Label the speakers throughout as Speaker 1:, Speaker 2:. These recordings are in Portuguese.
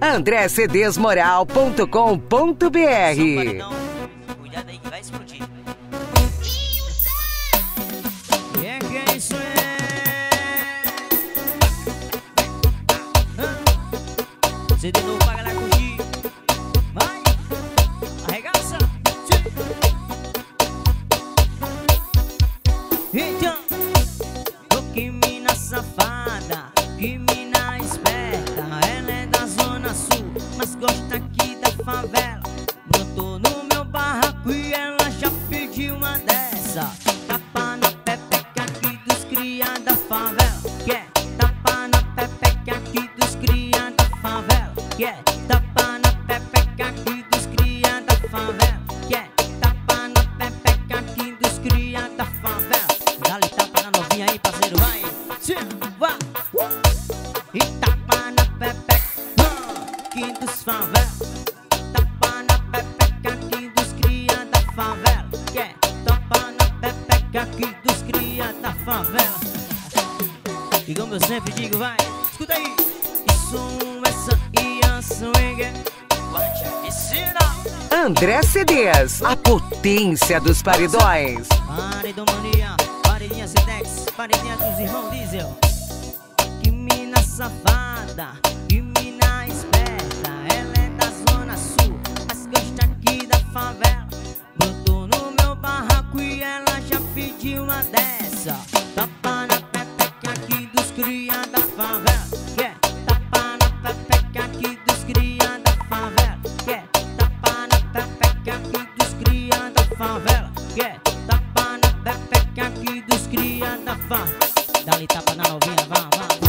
Speaker 1: andrecedesmoral.com.br
Speaker 2: dia da favela.
Speaker 1: André CDs, a potência dos paredões.
Speaker 2: Paredão mania, paredinha Cedex, paredinha dos irmãos Diesel. Que mina safada, que mina esperta. Ela é da zona sul, mas gosta aqui da favela. Botou no meu barraco e ela já pediu uma dessa. Tapa na pepeca aqui dos cria da favela. alegria na farra. Dá-lhe tapa na novinha, vá, vá, vá.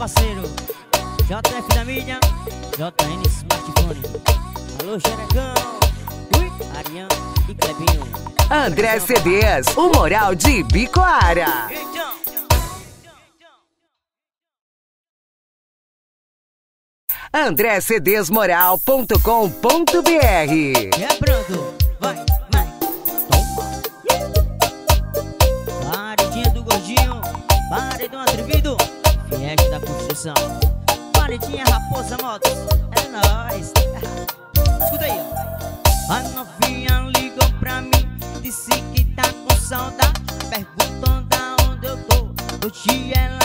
Speaker 2: Parceiro. JF da mídia, JN Smartphone. Alô, Xerecão. Ui, Ariane e Clebinho.
Speaker 1: André CDs, o moral de Bicoara.
Speaker 2: Então.
Speaker 1: andrecedesmoral.com.br
Speaker 2: Quebrando, vai, vai, toma. Paredinha do gordinho, paredão atrevido, fiesta da construção. Paredinha raposa motos, é nóis. Escuta aí, ó. A novinha ligou pra mim, disse que tá com saudade, perguntando aonde eu tô. Hoje ela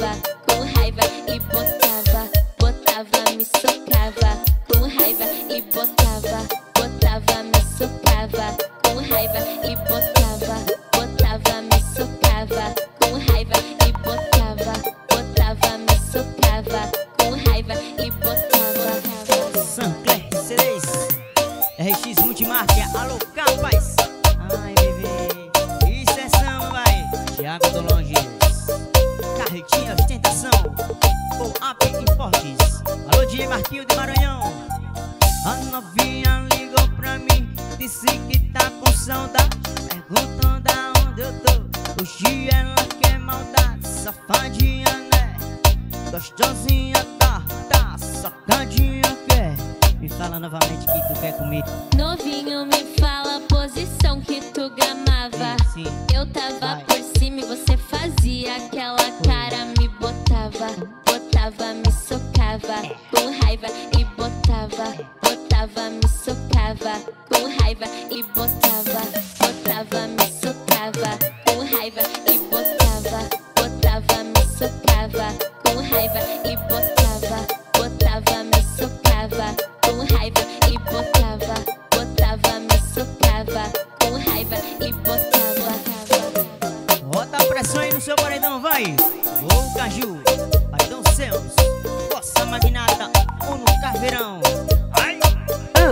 Speaker 3: socava, com raiva e botava, botava, me socava,
Speaker 2: disse que tá com saudade, perguntando aonde eu tô. Hoje ela quer maldade, safadinha, né? Gostosinha, tá, tá, sacadinha, quer. Me fala novamente que tu quer comigo.
Speaker 3: Novinho, me fala a posição que tu gamava.
Speaker 2: Sim,
Speaker 3: Eu tava
Speaker 2: Vai.
Speaker 3: por cima e você fazia aquela cara, me botava, botava, me socava, com raiva e botava, botava, me socava com raiva e botava, botava, me socava com raiva e botava, botava, me socava com raiva e botava, botava, me socava com raiva.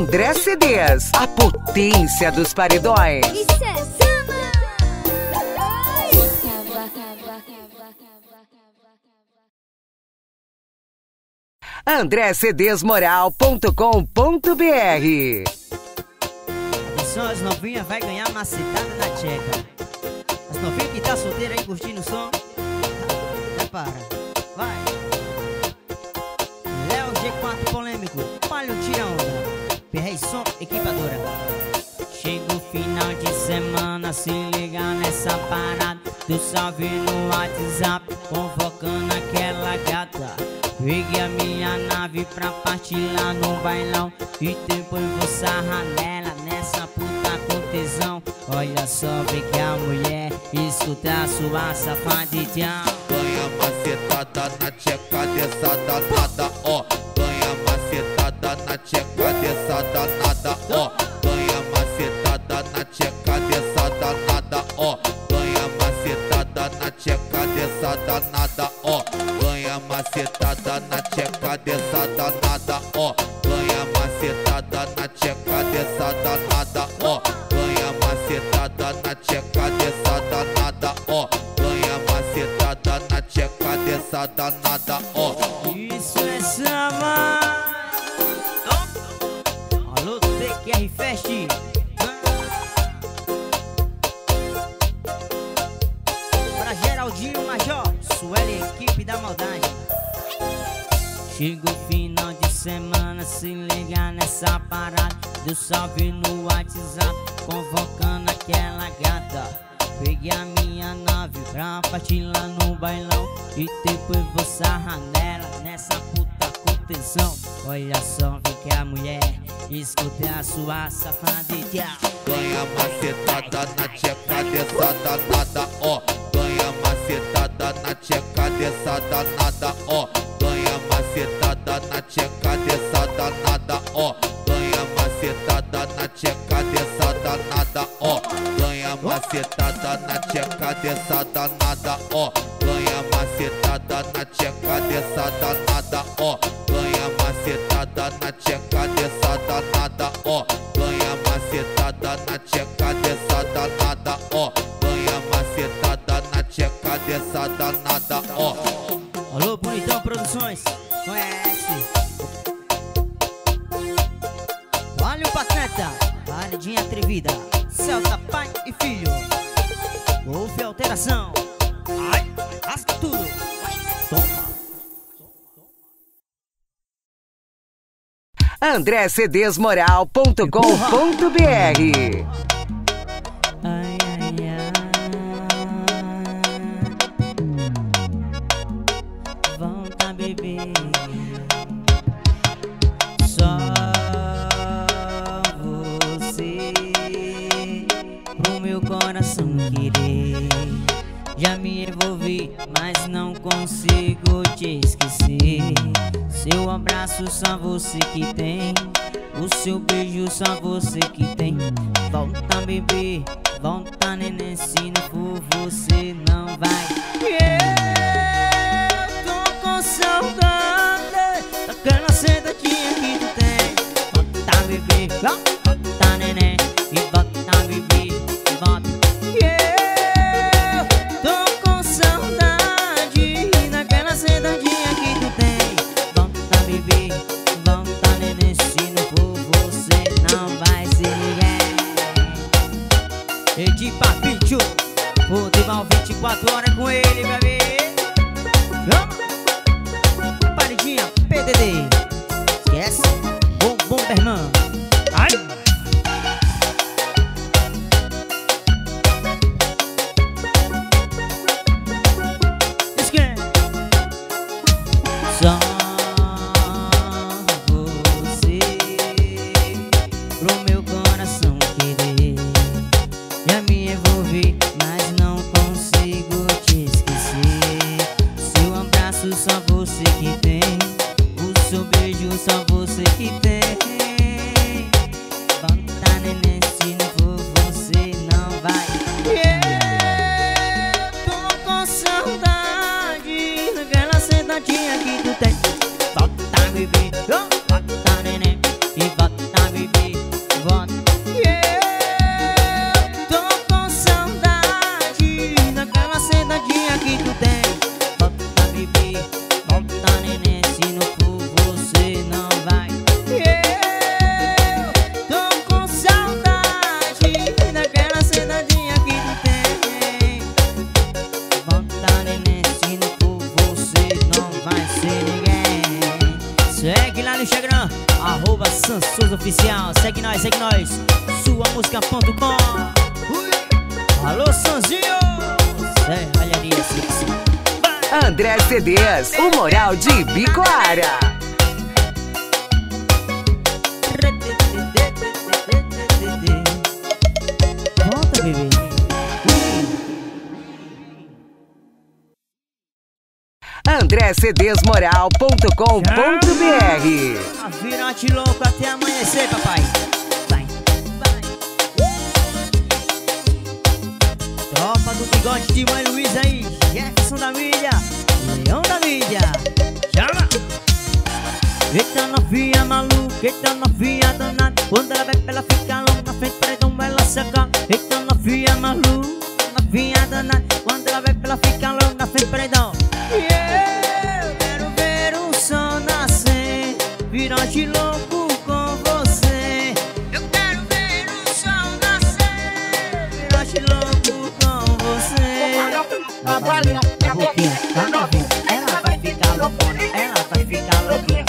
Speaker 1: André CDs, a potência dos paredões.
Speaker 3: Isso é samba!
Speaker 2: Atenção, as novinhas vai ganhar macetada na tcheca. As novinhas que tá solteira aí curtindo o som. Prepara, vai. Léo G4 polêmico, palho tira onda. Perrei som, equipadora. Chega o final de semana, se liga nessa parada. Tu salve no WhatsApp, convocando aquela gata. Peguei a minha nave pra partir lá no bailão. E depois vou sarrar nela, nessa puta com tesão. Olha só, vê que a mulher escuta sua safadidão.
Speaker 4: Ganha macetada na tcheca dessa danada, ó.
Speaker 2: Chega o final de semana, se liga nessa parada. Deu salve no WhatsApp, convocando aquela gata. Peguei a minha nave pra partir lá no bailão. E depois vou sarrar nela, nessa puta com tesão. Olha só, vê que a mulher escuta a sua safadinha.
Speaker 4: Ganha macetada na tcheca dessa danada, ó. Ganha macetada na tcheca dessa danada, ó. Ganha macetada na tcheca dessa danada, ó. Ganha macetada na tcheca dessa danada, ó. Ganha macetada na tcheca dessa danada, ó. Ganha
Speaker 2: Alteração. Ai, rasga tudo. Vai, toma.
Speaker 1: andrecedesmoral.com.br
Speaker 2: Ai, ai, ai. Volta, bebê. Só você pro meu coração. Já me envolvi, mas não consigo te esquecer. Seu abraço só você que tem. O seu beijo só você que tem. Volta, bebê, volta, neném. Se não for você, não vai. Eu tô com saudade daquela sentadinha que tu tem. Volta, bebê, volta, neném. E volta, bebê, volta. Futebol 24 horas com ele, bebê. Vamos. Paredinha, PDD. Esquece, bom, bom, Berman. Ai. Só você no Instagram, arroba Sansos Oficial. Segue nós, segue nós, suamusica.com. Alô, Sanzinho! É, olha ali, assim, assim.
Speaker 1: André CDs, o moral de Bicoara. AndréCDsmoral.com.br
Speaker 2: A virante louco até amanhecer, papai. Vai, vai. Tropa do bigode de mãe Luiz aí. Jefferson da mídia. Leão da mídia. Chama! Eita novinha maluca, eita novinha danada Quando ela bebe ela fica louca na frente paredão ela se acaba Eita novinha maluca, novinha danada Quando ela bebe ela fica louca Virante louco com você. Eu quero ver o sol nascer. Virante louco com você. A balinha, a boquinha, a novinha Ela vai ficar loucona, ela vai ficar louquinha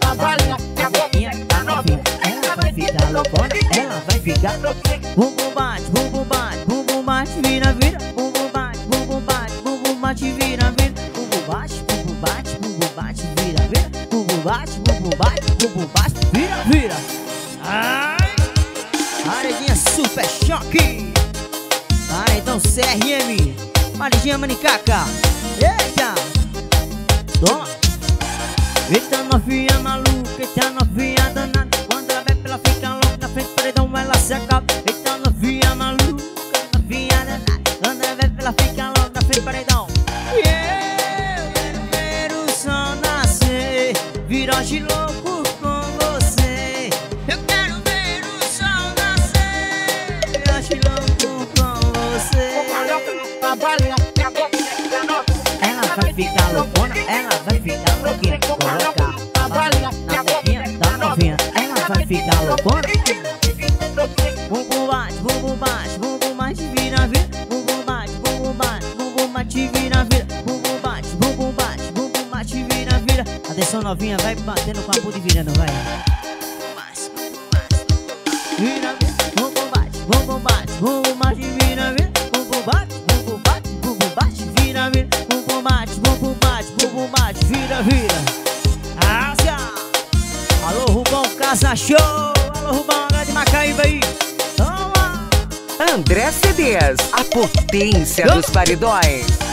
Speaker 2: a balinha, a boquinha, a novinha Ela vai ficar loucona, ela vai ficar louquinha Bumbum bate, bumbum bate, bumbum bate, vira, vira. Bumbum bate, bumbum bate, bumbum bate, vira, vira. Bumbum bate, bumbum bate, bumbum bate, vira, vira. Bumbum bate, bate, bumbum bate, vira, vira Ai! Paredinha super choque Paredão CRM Paredinha manicaca Eita! Toma! Eita novinha maluca, Atenção novinha, vai batendo com a bunda e virando, vai Vira, vira, bumbum bate, bumbum bate, bumbum bate, vira, vira Bumbum bate, bumbum bate, bumbum bate, vira, vira Bumbum bate, bumbum bate, bumbum bate, vira, vira! Alô, Rubão Casa Show! Alô, Rubão H de Macaíba aí! Toma!
Speaker 1: André a potência dos paredões.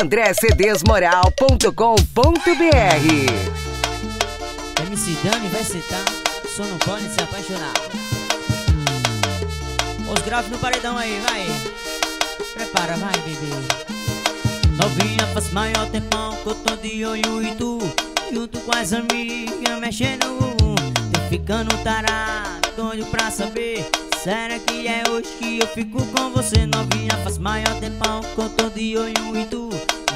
Speaker 1: AndréCDsmoral.com.br
Speaker 2: MC Dani vai citar, só não pode se apaixonar. Os graves no paredão aí, vai. Prepara, vai, bebê. Novinha faz maior tempão que eu tô de olho e tu Junto com as amigas mexendo Tô ficando tarado, doido pra saber Será que é hoje que eu fico com você Novinha faz maior tempão que eu tô de olho e tu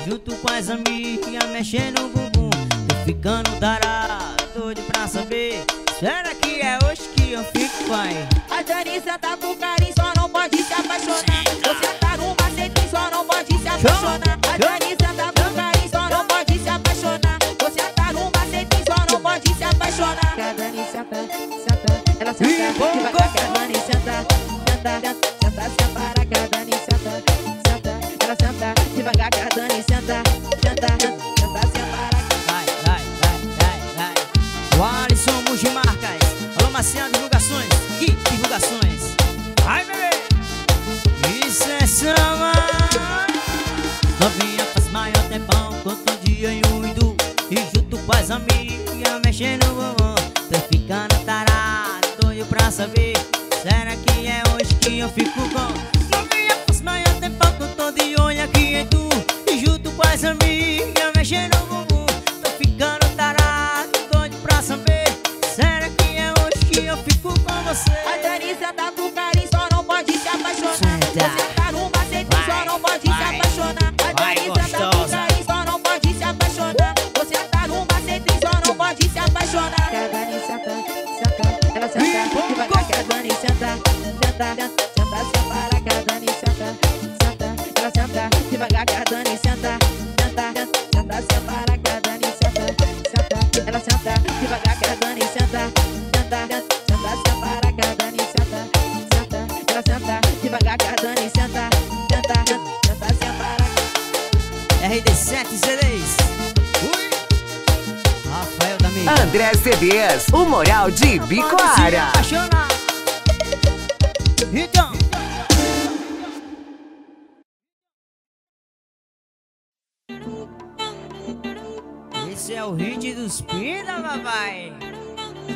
Speaker 2: Junto com as amigas mexendo o bumbum Tô ficando tarado, doido pra saber Será que é hoje que eu fico, vai
Speaker 5: A Janissa tá com carinho, só não pode se apaixonar. Você tá no macete, só não pode se apaixonar. A Janissa tá com carinho, só não pode se apaixonar. Você tá no macete, só não pode se apaixonar. Que a Dani senta, senta, ela senta, devagar que a Dani senta, senta, senta, senta, para que a Dani senta, senta, ela senta, devagar que a Dani senta, senta, senta, senta, para
Speaker 2: Vai, vai, vai, vai, vai. O Alisson Marcas. Alô, Divulgações. Gui Divulgações. Vai, bebê! Isso é samba! Novinha faz maior tempão, quanto dia em um hindu E junto com as amigas, mexendo no bumbum Tô ficando tarado, doido pra saber Será que eu fico bom? Novinha faz maior tempão, que eu tô de olho aqui em tu E junto com as amigas,
Speaker 5: senta,
Speaker 2: senta,
Speaker 5: senta, para que a Dani senta, senta, ela senta devagar. Que a Dani senta, senta, senta, senta, para que a Dani senta, senta, ela senta devagar. Que a Dani senta, senta, senta, senta, para que a Dani senta, senta, ela senta devagar. Que a Dani senta, senta, senta, senta, para
Speaker 2: RD7 CDs. Rafael da Mídia.
Speaker 1: André CDs, o moral de Bicoara.
Speaker 2: apaixonar. Então. Esse é o hit dos Pinda, papai.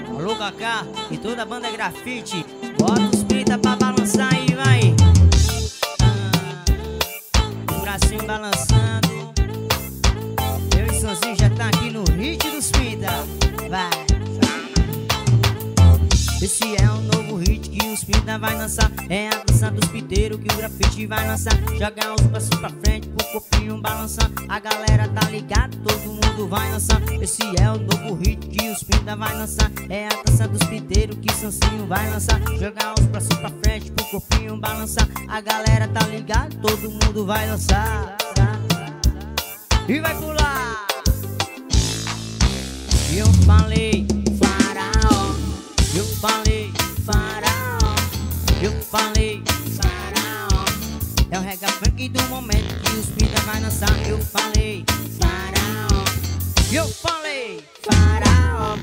Speaker 2: Alô, Kaká e toda a banda grafite. Bota os pinta pra balançar aí, vai. Ah, o bracinho balançando. Eu e Sonzinho já tá aqui no hit dos pinta. Vai. Esse é novo pinta vai lançar. É a dança dos piteiros que o grafite vai lançar. Joga os passos pra frente pro corpinho balançar. A galera tá ligada, todo mundo vai lançar. Esse é o novo hit que os pinta vai lançar. É a dança dos piteiros que Sancinho vai lançar. Joga os braços pra frente pro corpinho balançar. A galera tá ligada, todo mundo vai lançar. E vai pular. Eu falei, faraó. Eu falei faraó, eu falei faraó. É o rega funk do momento que os pinta vai lançar. Eu falei faraó, eu falei faraó,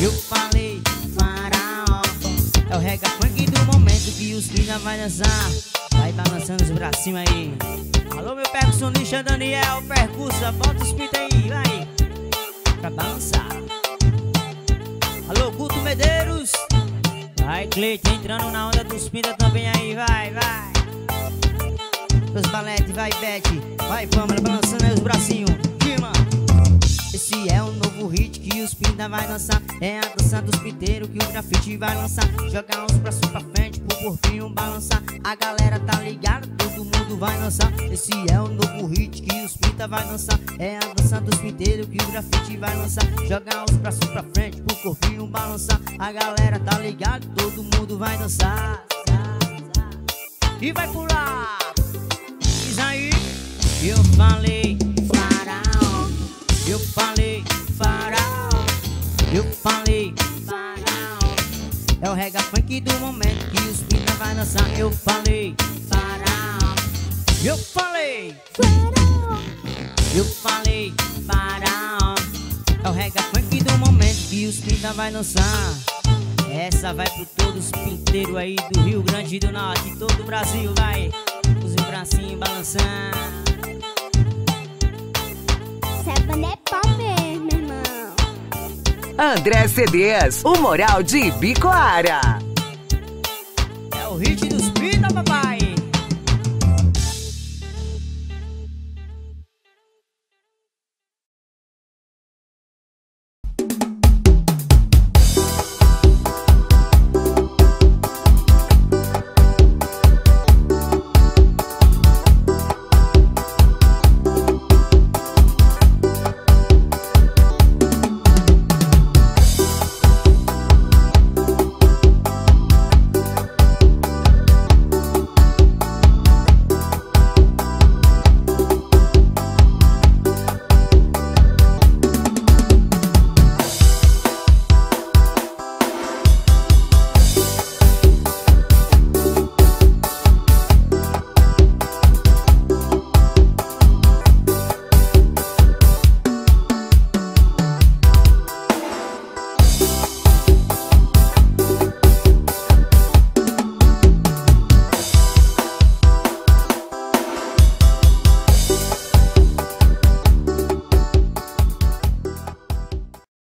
Speaker 2: eu falei faraó. É o rega funk do momento que os pinta vai dançar. Vai balançando os bracinhos aí. Alô, meu percussionista Daniel, percussa, bota os pinta aí, vai. Pra balançar. Vai, Cleite, entrando na onda dos pinta também aí, vai, vai. Os balete, vai, Bete. Vai, Pâmela, balançando aí os bracinhos. Esse é o novo hit que os pinta vai lançar. É a dança dos piteiros que o grafite vai lançar. Jogar uns braços pra frente pro corpinho balançar. A galera tá ligada, todo mundo vai lançar. Esse é o novo hit que os pinta vai lançar. É a dança dos piteiros que o grafite vai lançar. Jogar os braços pra frente pro corpinho balançar. A galera tá ligada, todo mundo vai dançar. E vai pular. Diz aí. Eu falei. Eu falei faraó. Eu falei faraó. É o rega funk do momento que os pinta vai dançar. Eu falei faraó. Eu falei faraó. Eu falei faraó. É o rega funk do momento que os pinta vai dançar. Essa vai por todos os pinteiros aí do Rio Grande do Norte, todo o Brasil, vai. Os bracinhos balançando.
Speaker 3: Seven é pau mesmo, irmão.
Speaker 1: André CDs, o moral de Bicoara.
Speaker 2: É o hit dos